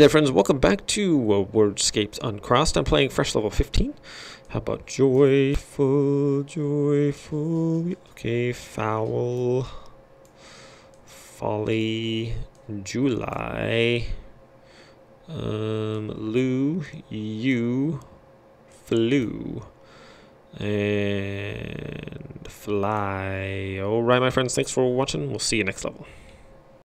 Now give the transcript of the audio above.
Hey there friends, welcome back to uh, Wordscapes Uncrossed. I'm playing fresh level 15. How about joyful, joyful, okay, foul, folly, July, um, Lou, you, flu, and fly. Alright my friends, thanks for watching. We'll see you next level.